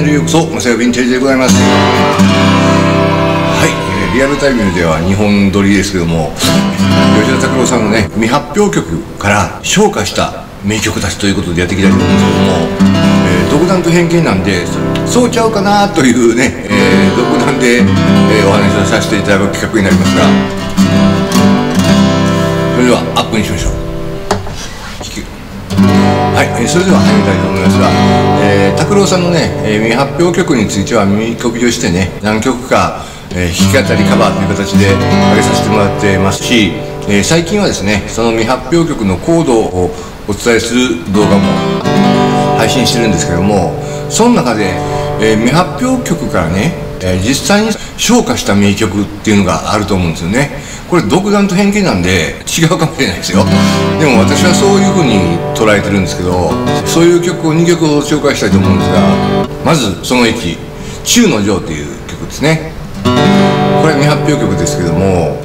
ネルようこそマサヨヴィンテージでございます。はい、えーリアルタイムでは2本撮りですけども吉田拓郎さんのね未発表曲から昇華した名曲たちということでやっていきたいと思うんですけども、えー独断と偏見なんでそうちゃうかなというね、えー独断で、えーお話をさせていただく企画になりますがそれではアップにしましょう。はい、えーそれでは始めたいと思いますが、えー、拓郎さんのね、えー未発表曲については耳コピをしてね、何曲か、えー弾き語りカバーという形で上げさせてもらってますし、えー最近はですね、その未発表曲のコードをお伝えする動画も配信してるんですけども、その中で、えー未発表曲からね、え実際に昇華した名曲っていうのがあると思うんですよね。これ独断と偏見なんで違うかもしれないですよ。でも私はそういうふうに捉えてるんですけど、そういう曲を2曲を紹介したいと思うんですが、まずその1、中の城っていう曲ですね。これ未発表曲ですけども、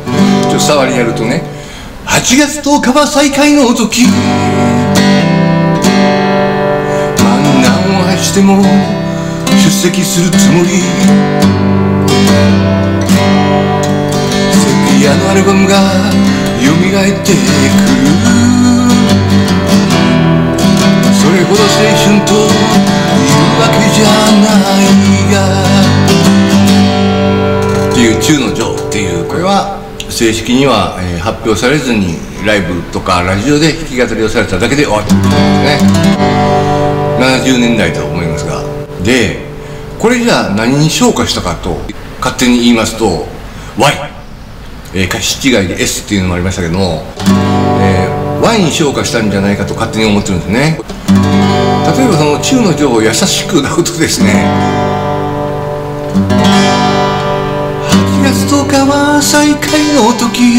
ちょっと触りやるとね、8月10日は再会の時、万難を発しても出席するつもり。セピアのアルバムが蘇ってくる。それほど青春というわけじゃないが。っていう中の城っていうこれは正式には、え発表されずにライブとかラジオで弾き語りをされただけで終わったんですね。70年代と思いますが。でこれじゃあ何に昇華したかと勝手に言いますと Y、えー、歌詞違いで S っていうのもありましたけども、えー Y に昇華したんじゃないかと勝手に思ってるんですね。例えばその中の城を優しく歌うとですね8月10日は再会の時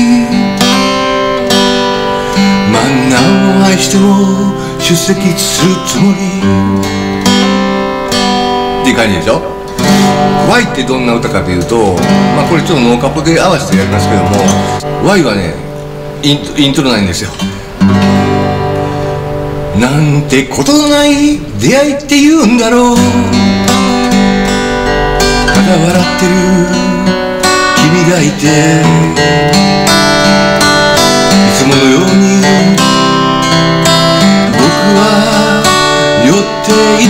万難を愛しても出席するつもり。い感じでしょ？Y ってどんな歌かというとまあこれちょっとノーカポで合わせてやりますけども Y はねイントイントロないんですよ。なんてことのない出会いって言うんだろう。ただ笑ってる君がいて。いつものように僕は酔ってい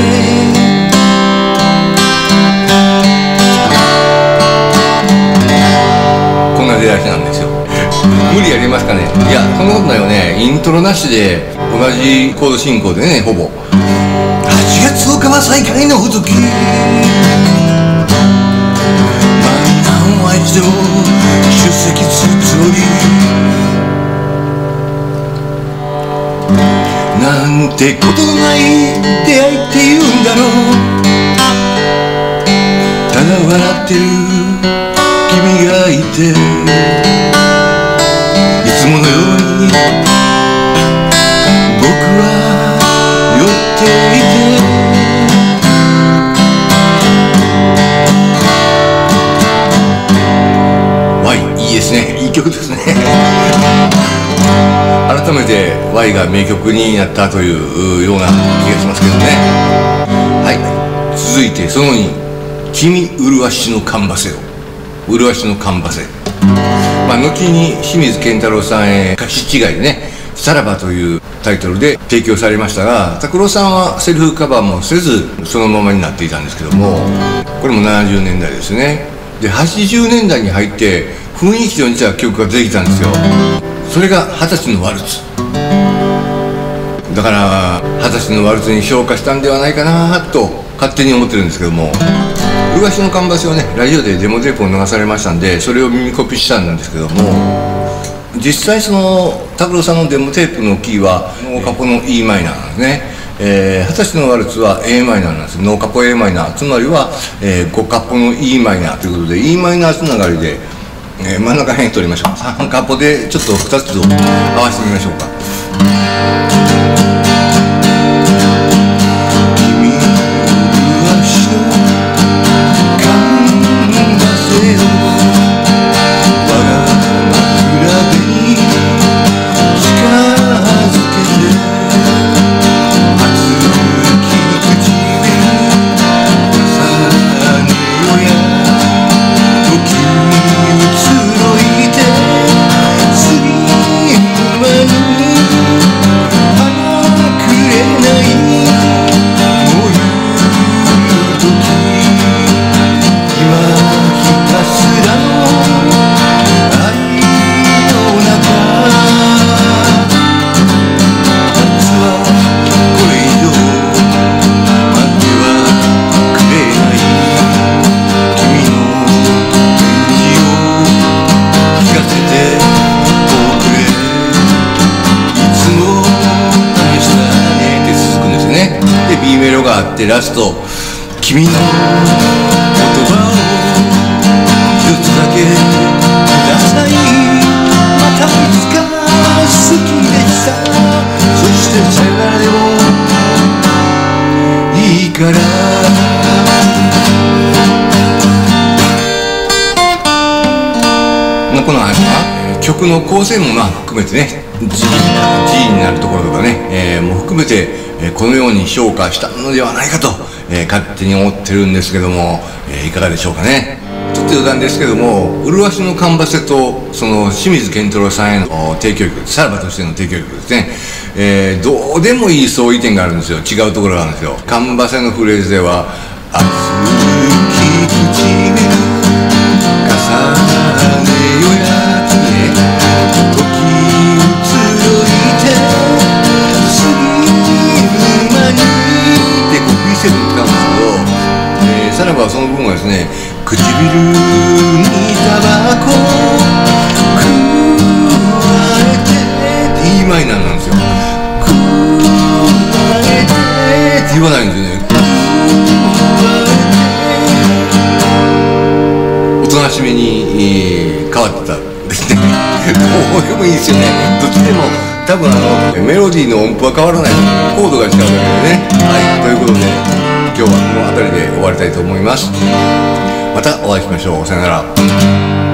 て。こんなんですよ。無理やりますかね。いやそんなことないよね。イントロなしで同じコード進行でねほぼ。8月10日は再会の時万難を愛しても出席するつもり。なんてことのない出会いって言うんだろう。ただ笑ってる。君がいて。いつものように。僕は酔っていてわいいいですね。いい曲ですね。改めて Y が名曲になったというような気がしますけどね。はい。続いてその2「君麗しのカンバセよ」「麗しのカンバセ」まあ後に清水健太郎さんへ歌詞違いでね「さらば」というタイトルで提供されましたが拓郎さんはセルフカバーもせずそのままになっていたんですけどもこれも70年代ですね。で80年代に入って雰囲気と似た曲が出てきたんですよ。それが二十歳のワルツ。だから二十歳のワルツに昇華したんではないかなと勝手に思ってるんですけども。昔のカンバスをねラジオでデモテープを流されましたんでそれを耳コピしたんですけども実際その拓郎さんのデモテープのキーはノーカポの e マイナーなんですね。えー二十歳のワルツは a マイナーなんです。ノーカポ a マイナー。つまりは、え5カポの e マイナーということで e マイナーつながりで、えー真ん中辺取りましょう。3カポでちょっと2つを合わせてみましょうか。ってラスト「君の言葉を一つだけください」「またいつか好きでした」「そしてさよならでもいいから」この曲の構成もまあ含めてね G, G になるところとかね、含めて、え、このように評価したのではないかと、え、勝手に思ってるんですけども、え、いかがでしょうかね。ちょっと余談ですけども麗しのカンバセとその清水健太郎さんへの提供曲さらばとしての提供曲ですね、えー、どうでもいい相違点があるんですよ。違うところがあるんですよ。カンバセのフレーズでは「熱き唇重ばその部分はですね唇にタバコ加えて D マイナーなんですよ。加えてって言わないんですよね。おとなしめに、えー、変わってた。ですねどうでもいいですよね。どっちでも多分あのメロディーの音符は変わらない。コードが違うだけでね。はいということで今日はこの辺りで終わりたいと思います。またお会いしましょう。さよなら。